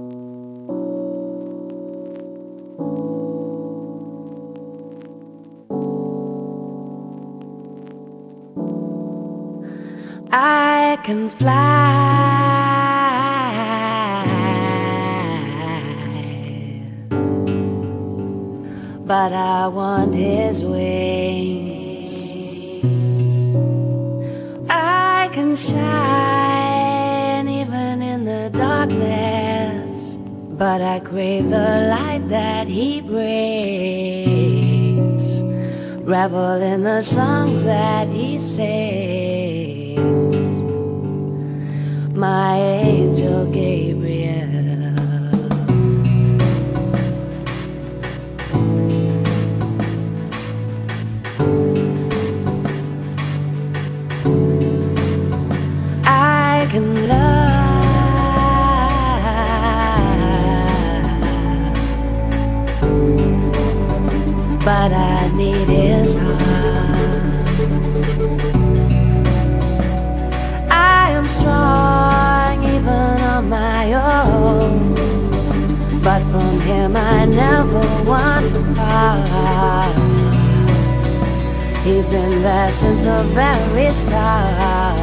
I can fly, but I want his wings. I can shine even in the darkness, but I crave the light that he brings. Revel in the songs that he sings but I need his heart. I am strong even on my own But from him I never want to part He's been there since the very start